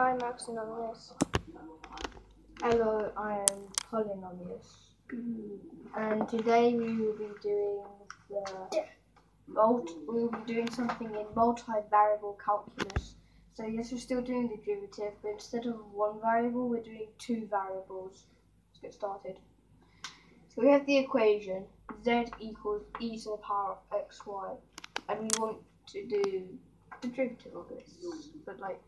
I'm Max Anonymous. Hello, I am Colin on this. And today we will be doing the multi, we will be doing something in multivariable calculus. So yes, we're still doing the derivative, but instead of one variable, we're doing two variables. Let's get started. So we have the equation z equals e to the power of xy, and we want to do the derivative of this, but like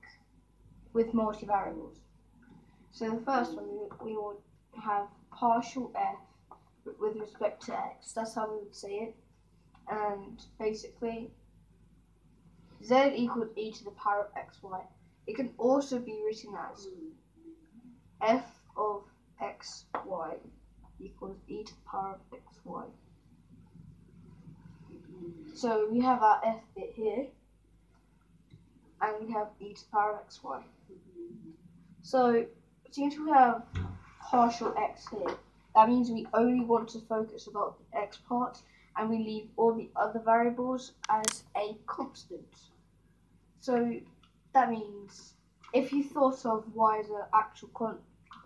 with multivariables. So the first one, we, will have partial f with respect to x. That's how we would say it. And basically, z equals e to the power of xy. It can also be written as f of xy equals e to the power of xy. So we have our f bit here, and we have e to the power of xy. So since we have partial x here, that means we only want to focus about the x part and we leave all the other variables as a constant. So that means if you thought of y as an actual con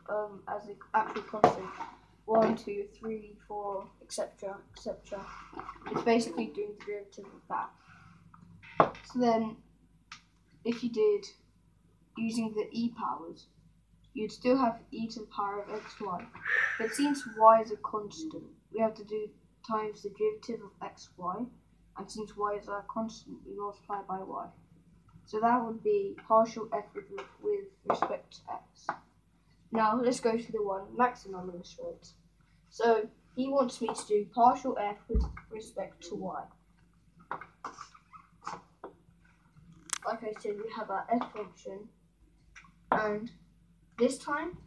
um, as an actual constant, one, two, three, four, etc., etc., it's basically doing the derivative of that. So then, if you did using the e powers, you'd still have e to the power of xy. But since y is a constant, we have to do times the derivative of xy, and since y is a constant, we multiply by y. So that would be partial f with, respect to x. Now let's go to the one Max Anonymous wrote. So he wants me to do partial f with respect to y. Like I said, we have our f function, and this time,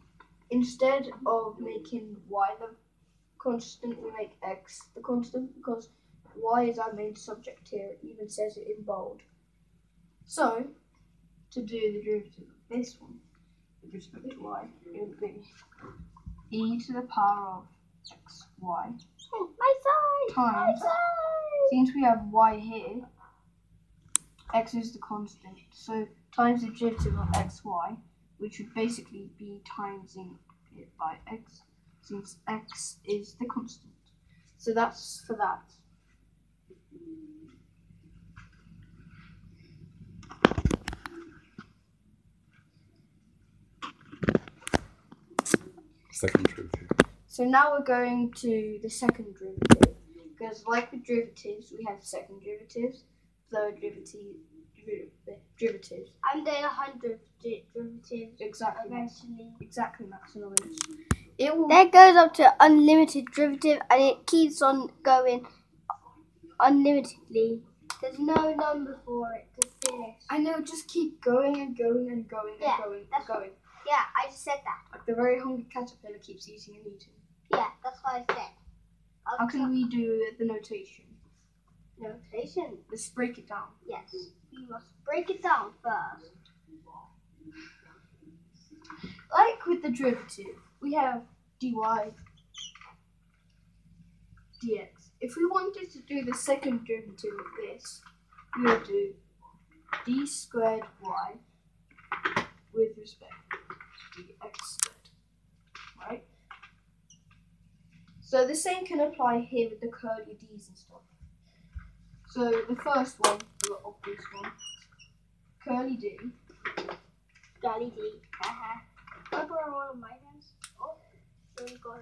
instead of making y the constant, we make x the constant because y is our main subject here. It even says it in bold. So, to do the derivative of this one with respect to y, it would be e to the power of x y Oh, my side! My times, side! since we have y here, x is the constant, so times the derivative of xy, which would basically be timesing it by x, since x is the constant. So that's for that. Second derivative. So now we're going to the second derivative, because like with derivatives, we have second derivatives, third derivative, deri- derivatives. And then a hundred de- derivatives Exactly, eventually. exactly, Maximilian. It will That goes up to unlimited derivative and it keeps on going unlimitedly. There's no number for it to finish. I know, just keep going and going and going and going and that's going. Yeah, I just said that. Like the very hungry caterpillar keeps eating and eating. Yeah, that's what I said. I'll How can we do the notation? Notation. Let's break it down. Yes. We must break it down first. Like with the derivative, we have dy dx. If we wanted to do the second derivative of this, we would do d squared y with respect to dx squared. Right? So the same can apply here with the curly d's and stuff. So the first one, the obvious one, curly d, Dolly D. Uh-huh. Haha. I borrow one of my hands. Oh, there we go.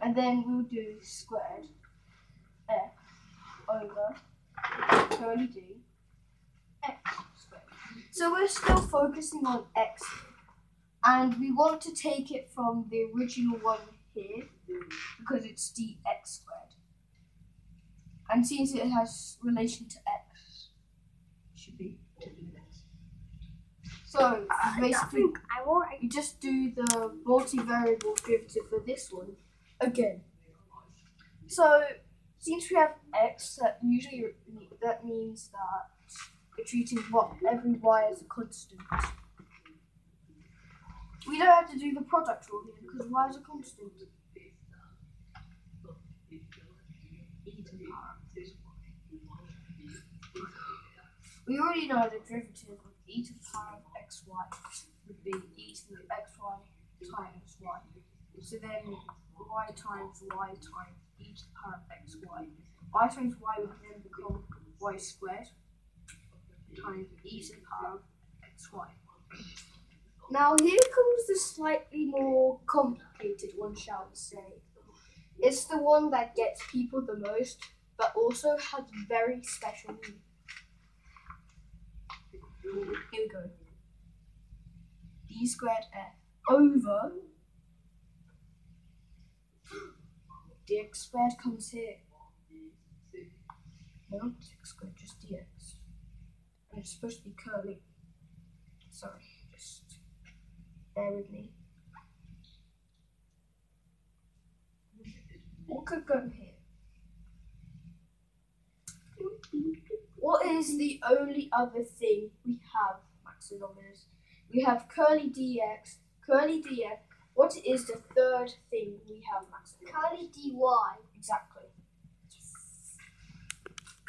and then we'll do squared f over curly d x squared. So we're still focusing on x and we want to take it from the original one here because it's dx squared. And since it has relation to x, it should be to do this. So basically I you just do the multivariable derivative for this one again. So since we have x, that usually that means that we're treating what every y as a constant. We don't have to do the product rule here because y is a constant. E to the power of this y. We already know the derivative of e to the power of xy would be e to the xy times y. So then y times y times e to the power of xy. y times y would then become y squared times e to the power of xy. Now here comes the slightly more complicated one, shall we say. It's the one that gets people the most, but also has very special meaning. Here we go. d squared f over dx squared comes here. No, not dx squared, just dx. And it's supposed to be curly. Sorry, just bear with me. What could go here? What is the only other thing we have, Max? Maxinomiers? We have curly dx, curly dx. What is the third thing we have, Max Anonymous? Curly dy. Exactly.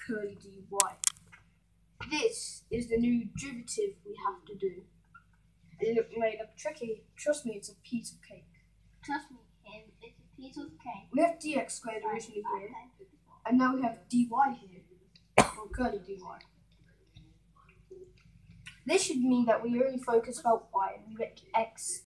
Curly dy. This is the new derivative we have to do. And it may look tricky. Trust me, it's a piece of cake. Trust me, him. It's a piece of cake. We have dx squared originally here, and now we have dy here. Or curly dy. This should mean that we only focus about y and we make x